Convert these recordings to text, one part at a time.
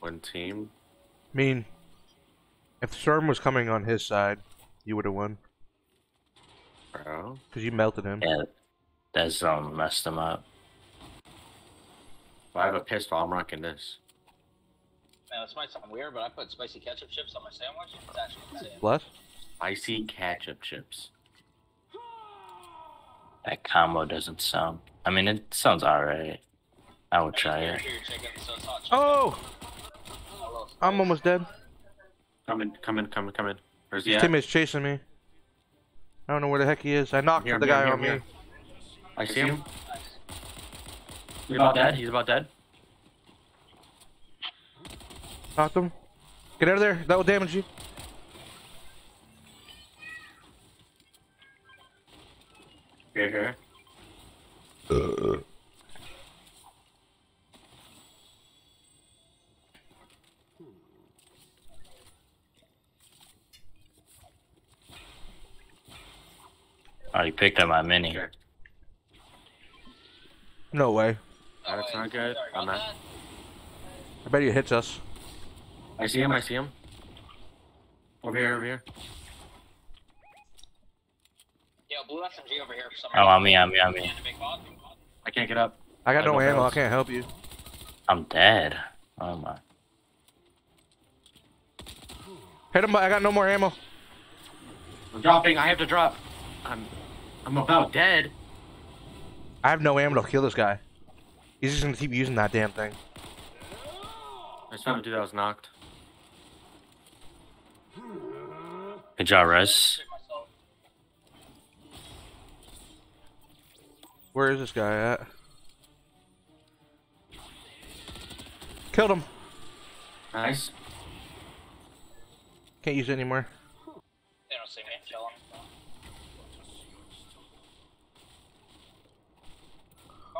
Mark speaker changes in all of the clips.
Speaker 1: One team.
Speaker 2: I mean, if the Storm was coming on his side, you would have won.
Speaker 1: Bro.
Speaker 2: Because you melted him.
Speaker 3: Yeah, that zone messed him up.
Speaker 1: If I have a pistol, I'm rocking this.
Speaker 4: Man, this might sound weird, but I put spicy ketchup chips on my sandwich. It's actually insane.
Speaker 2: Bless?
Speaker 1: Icy ketchup chips.
Speaker 3: That combo doesn't sound. I mean, it sounds alright. I would try it.
Speaker 4: Chicken, so it's hot.
Speaker 2: Oh!
Speaker 4: Hello.
Speaker 2: I'm almost dead.
Speaker 1: Come in, come in, come in, come in. Where's he
Speaker 2: His
Speaker 1: at?
Speaker 2: teammate's chasing me. I don't know where the heck he is. I knocked
Speaker 1: Here,
Speaker 2: the
Speaker 1: here,
Speaker 2: guy
Speaker 1: here,
Speaker 2: on
Speaker 1: here.
Speaker 2: me.
Speaker 1: I see him. He's about dead. He's about dead.
Speaker 2: Knocked him. Get out of there. That will damage you.
Speaker 1: Here, here.
Speaker 3: Oh, Oh, you picked up my mini.
Speaker 1: Sure.
Speaker 2: No way.
Speaker 4: Oh,
Speaker 1: That's not good. I'm
Speaker 4: about
Speaker 1: not-
Speaker 2: I bet he hits us.
Speaker 1: I see him. I see him. Over here, over here.
Speaker 4: Yo, blue SMG over here for some
Speaker 3: Oh, on me, on me, on me.
Speaker 4: And a big.
Speaker 1: I can't get up.
Speaker 2: I got
Speaker 1: I
Speaker 2: no
Speaker 1: know
Speaker 2: ammo. I can't help you.
Speaker 3: I'm dead. Oh my.
Speaker 2: Hit him, but I got no more ammo.
Speaker 1: I'm dropping. I have to drop. I'm, I'm about dead.
Speaker 2: I have no ammo to kill this guy. He's just gonna keep using that damn thing.
Speaker 1: I just found a dude that was knocked.
Speaker 3: Good job, Russ.
Speaker 2: Where is this guy at? Killed him.
Speaker 1: Nice.
Speaker 2: Can't use it anymore.
Speaker 4: They don't see me. Kill them.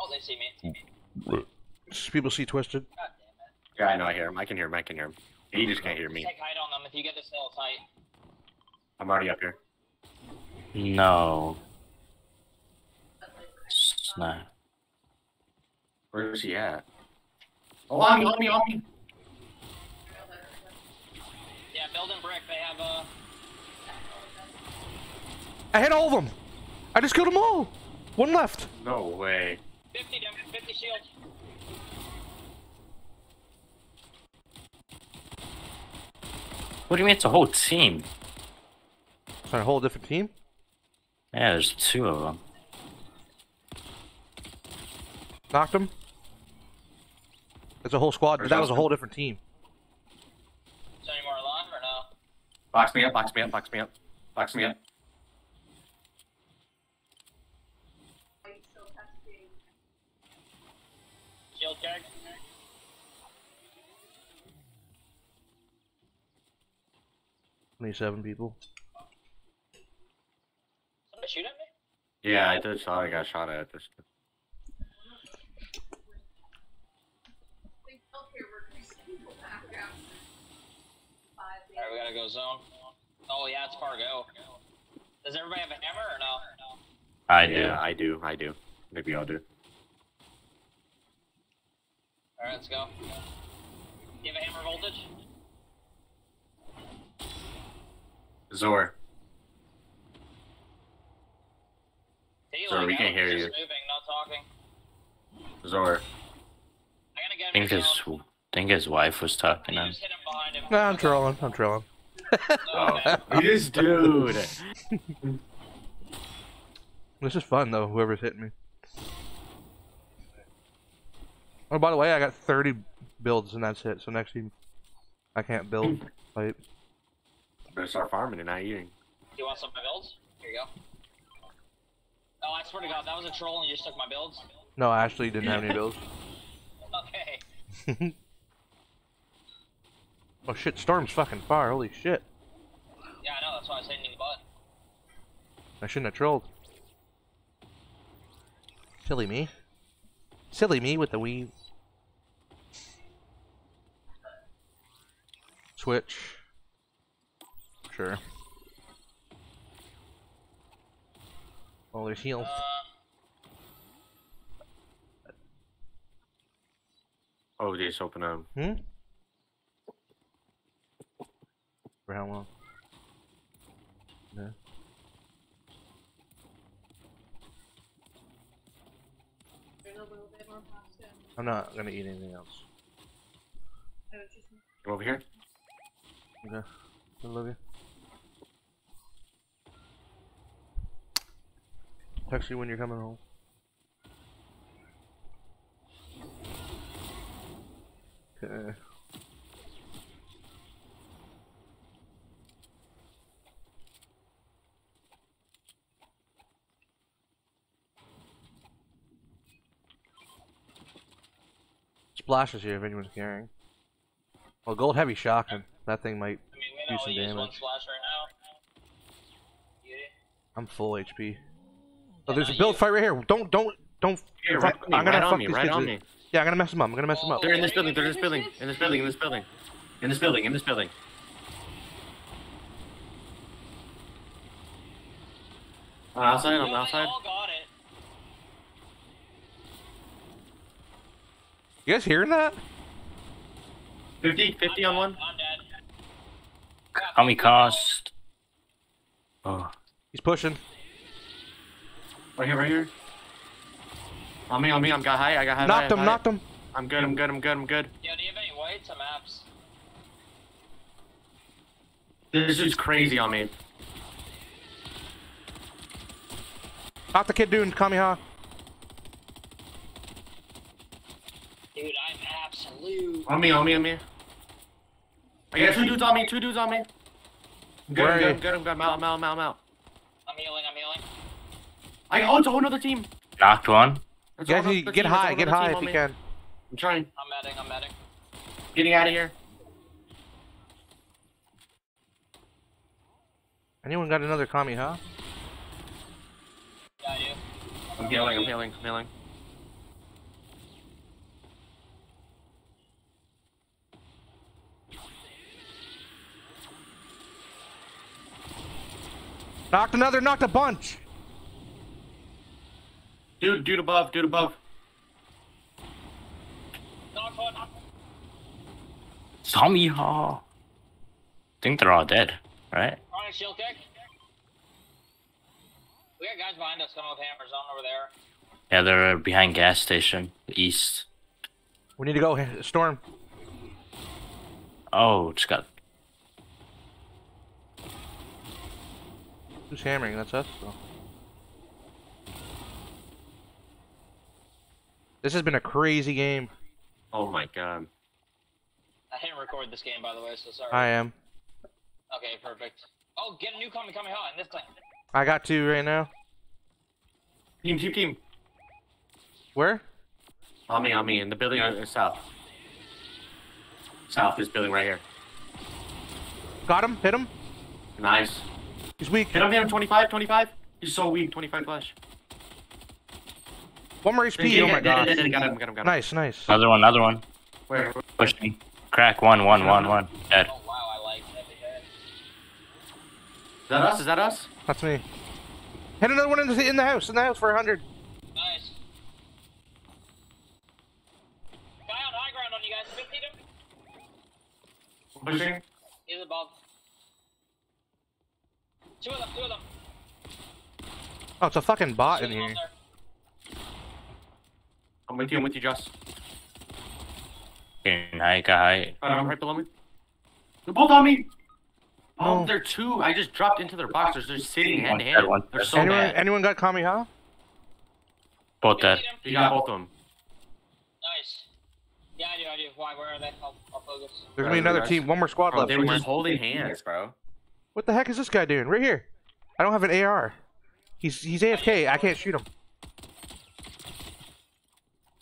Speaker 4: Oh, they see me.
Speaker 2: People see twisted.
Speaker 4: God damn it.
Speaker 1: Yeah, I know. I hear him. I can hear him. I can hear him. He just can't hear me.
Speaker 4: Take height on them. If you get this hill tight,
Speaker 1: I'm already up here.
Speaker 3: No. Snap.
Speaker 1: Where is he at? Oh, on me, on me, on me.
Speaker 4: yeah, building brick. They have a.
Speaker 2: I hit all of them. I just killed them all. One left.
Speaker 1: No way.
Speaker 4: 50 damage, 50 shield.
Speaker 3: What do you mean it's a whole team?
Speaker 2: It's a whole different team.
Speaker 3: Yeah, there's two of them.
Speaker 2: Knocked him. It's a whole squad, but that was a whole different team.
Speaker 4: Is there any more alive or no?
Speaker 1: Box me up, box me up, box me up. Box me up.
Speaker 4: Shield keg.
Speaker 2: Twenty-seven people.
Speaker 4: Somebody shoot at me?
Speaker 1: Yeah, I did shot. I got shot at this.
Speaker 4: Alright, we gotta go zone. Oh, yeah, it's Fargo. Does everybody have a hammer or no?
Speaker 3: I do.
Speaker 1: Yeah, I do. I do. Maybe I'll do.
Speaker 4: Alright, let's go. You have a hammer voltage?
Speaker 1: Zor.
Speaker 4: Healing,
Speaker 1: we can't
Speaker 4: was
Speaker 1: hear
Speaker 4: just
Speaker 1: you.
Speaker 4: moving, not talking.
Speaker 1: Zor.
Speaker 4: I gotta get
Speaker 3: I think his,
Speaker 4: zone.
Speaker 3: think his wife was talking to him.
Speaker 4: just hit him behind him?
Speaker 2: Nah, I'm trolling. I'm trolling.
Speaker 4: Oh,
Speaker 1: this dude.
Speaker 2: This is fun though. Whoever's hitting me. Oh, by the way, I got 30 builds and that's it. So next team, I can't build. Fight.
Speaker 1: Better start farming and not eating.
Speaker 4: You want some of my builds? Here you go. Oh, I swear to God, that was a troll and you just took my builds?
Speaker 2: No, I actually didn't have any builds.
Speaker 4: Okay.
Speaker 2: Oh shit, Storm's fucking far. Holy shit.
Speaker 4: Yeah, I know, that's why I was hitting you in the butt.
Speaker 2: I shouldn't have trolled. Silly me. Silly me with the weave. Switch. Sure. Oh, there's heals.
Speaker 1: Oh, they just open up.
Speaker 2: Hmm? For how long? Yeah. I'm not gonna eat anything else.
Speaker 1: Over here.
Speaker 2: Okay. I love you. Text you when you're coming home. Okay. Splashes here if anyone's carrying. Well, gold heavy shotgun. That thing might.
Speaker 4: I mean,
Speaker 2: Do some
Speaker 4: we one
Speaker 2: damage.
Speaker 4: splash right now.
Speaker 2: I'm full HP.
Speaker 4: Oh, yeah,
Speaker 2: Oh, there's a build
Speaker 4: you.
Speaker 2: fight right here. Don't, don't, don't.
Speaker 1: Here, right me,
Speaker 2: I'm gonna
Speaker 1: right on
Speaker 2: fuck
Speaker 1: me,
Speaker 2: these
Speaker 1: right
Speaker 2: kids.
Speaker 1: on me.
Speaker 2: Yeah, I'm gonna mess them up. I'm gonna mess them up.
Speaker 1: They're in this building, they're in this building, in this building, in this building. In this building, in this building. On the outside, on the outside.
Speaker 4: all got it.
Speaker 2: You guys hearing that?
Speaker 1: 50, 50 on one.
Speaker 4: I'm.
Speaker 3: How many cost? Oh,
Speaker 2: He's pushing.
Speaker 1: Right here, right here. On me, on me, I'm got high, I got high.
Speaker 2: knocked
Speaker 1: high,
Speaker 2: him.
Speaker 1: high.
Speaker 2: Knocked him.
Speaker 1: I'm good, I'm good, I'm good, I'm good.
Speaker 4: Yo, do you have any whites or maps?
Speaker 1: This dude's crazy on me.
Speaker 2: Knocked the kid doing Kamiha.
Speaker 4: Dude, I'm absolute.
Speaker 1: On me, on me, on me. I got two dudes on me, two dudes on me. I'm good,
Speaker 2: Where
Speaker 1: I'm
Speaker 2: are
Speaker 1: good,
Speaker 2: you?
Speaker 1: I'm good, I'm good. I'm out, I'm out, I'm out, I'm out.
Speaker 4: I'm healing, I'm healing.
Speaker 1: I, oh, it's a whole other team.
Speaker 3: knocked one.
Speaker 1: It's
Speaker 2: You
Speaker 1: a
Speaker 2: guys
Speaker 1: whole
Speaker 2: need
Speaker 1: other
Speaker 2: get
Speaker 1: team,
Speaker 2: high. Get high
Speaker 1: team
Speaker 2: if you can.
Speaker 1: I'm trying.
Speaker 4: I'm medding, I'm medding.
Speaker 1: Getting out of here.
Speaker 2: Anyone got another Kamiha?
Speaker 4: Yeah, I do.
Speaker 1: I'm healing, I'm healing, I'm healing.
Speaker 2: Knocked another. Knocked a bunch.
Speaker 1: Dude, dude above, dude above.
Speaker 4: Knock one.
Speaker 3: Tommy Ha. think they're all dead, right?
Speaker 4: On a shield kick. We got guys behind us coming with hammers on over there.
Speaker 3: Yeah, they're behind gas station east.
Speaker 2: We need to go. Storm.
Speaker 3: Oh, just got
Speaker 2: Who's hammering? That's us. So. This has been a crazy game.
Speaker 1: Oh my god.
Speaker 4: I didn't record this game, by the way, so sorry.
Speaker 2: I am.
Speaker 4: Okay, perfect. Oh, get a new coming coming hot in this thing.
Speaker 2: I got two right now.
Speaker 1: Team, team, team.
Speaker 2: Where?
Speaker 1: On me, on me, in the building uh, south. South, this building right here.
Speaker 2: Got him. Hit him.
Speaker 1: Nice.
Speaker 2: He's weak.
Speaker 1: Hit him, hit him, 25, 25. He's so weak, 25 flash.
Speaker 2: One more HP. Oh my god.
Speaker 1: Got him, got him, got him.
Speaker 2: Nice, nice.
Speaker 3: another one, another one.
Speaker 1: Where?
Speaker 3: Pushing. Crack one, one, one, one. Dead.
Speaker 4: Oh wow, I like heavy head.
Speaker 1: Is that us? Is that us?
Speaker 2: That's me. Hit another one in the in the house. In the house for a hundred.
Speaker 4: Nice. Guy on high ground on you guys. 50 him.
Speaker 1: Pushing.
Speaker 4: He's above. Two of them, two of them.
Speaker 2: Oh, it's a fucking bot in here.
Speaker 1: I'm with you, I'm with you, Joss.
Speaker 3: Getting high, got high.
Speaker 1: Uh, right, I'm right below me. They're both on me!
Speaker 2: Oh.
Speaker 1: Oh, they're two. I just dropped into their boxers. They're sitting hand to hand.
Speaker 3: one
Speaker 1: They're so
Speaker 2: anyone
Speaker 1: bad.
Speaker 2: anyone got Kamiha?
Speaker 3: Both
Speaker 4: there.
Speaker 3: dead.
Speaker 1: You got both of them.
Speaker 4: Nice. Yeah, I do, I do. Why, where are they? I'll, I'll focus.
Speaker 2: There's gonna be another team. One more squad
Speaker 1: Bro,
Speaker 2: left.
Speaker 1: they were just holding hands, bro.
Speaker 2: What the heck is this guy doing? Right here. I don't have an AR. He's he's AFK. I can't shoot him.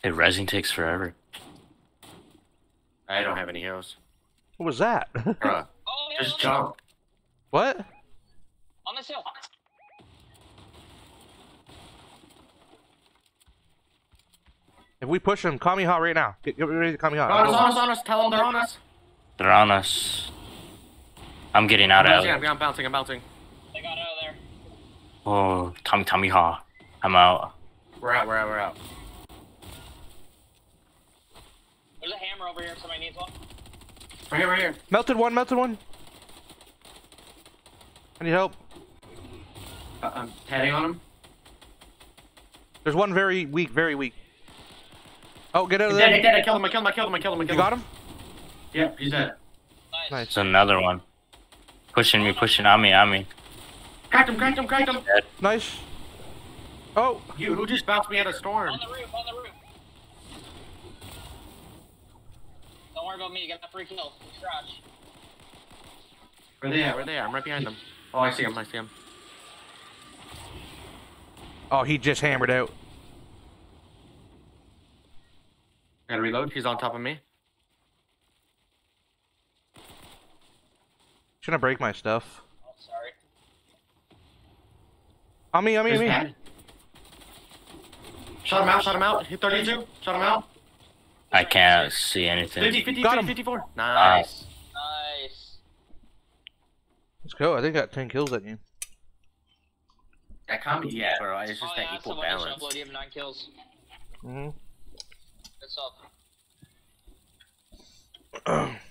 Speaker 3: Hey, resing takes forever.
Speaker 1: I don't have any heroes.
Speaker 2: What was that?
Speaker 1: Bruh,
Speaker 4: Oh, yeah,
Speaker 1: just jump.
Speaker 2: what?
Speaker 4: On the hill.
Speaker 2: If we push him, Kamiha right now. Get, get ready to Kamiha.
Speaker 1: On us, on us, on us. Tell them they're on us.
Speaker 3: They're on us. I'm getting out
Speaker 1: I'm
Speaker 3: of
Speaker 1: bouncing, I'm bouncing, I'm bouncing.
Speaker 4: They got out of there.
Speaker 3: Oh, Tommy Tommy Ha. I'm out.
Speaker 1: We're out, we're out, we're out.
Speaker 4: There's a hammer over here if somebody needs one.
Speaker 1: Right here, right here.
Speaker 2: Melted one. Melted one. I need help.
Speaker 1: Uh, I'm heading on him.
Speaker 2: There's one very weak, very weak. Oh, get out
Speaker 1: He's
Speaker 2: of
Speaker 1: dead, he's
Speaker 2: there.
Speaker 1: dead. I killed him, I killed him, I killed him, I killed him, I
Speaker 2: You
Speaker 1: killed
Speaker 2: got
Speaker 1: him.
Speaker 2: him?
Speaker 1: Yep, he's dead.
Speaker 4: Nice.
Speaker 2: Nice.
Speaker 3: It's another one. Pushing me, pushing on me, on me.
Speaker 1: Cracked him, cracked him, cracked him.
Speaker 2: Nice. Oh,
Speaker 1: You, who just bounced me out of storm?
Speaker 4: On the roof, on the roof. Don't worry about me, you got that free kill. Scratch.
Speaker 1: Where they at? Where they at? I'm right behind them. Oh, I see him, I see him.
Speaker 2: oh, he just hammered out.
Speaker 1: Gotta reload, he's on top of me.
Speaker 2: Shouldn't break my stuff.
Speaker 4: Oh, sorry.
Speaker 2: On me, on me, on me.
Speaker 1: Shot him out, shot him out. Hit 32. Shot him out.
Speaker 3: I can't see anything.
Speaker 1: 50, 50,
Speaker 2: Got him.
Speaker 1: 54. Nice.
Speaker 4: Nice.
Speaker 2: Let's go. I think I got 10 kills at that game.
Speaker 1: That combi, yeah, bro. It's just
Speaker 4: oh,
Speaker 1: that
Speaker 4: yeah,
Speaker 1: equal
Speaker 4: someone else
Speaker 1: balance.
Speaker 4: upload, you have nine kills.
Speaker 2: Mm-hmm.
Speaker 4: Good stuff.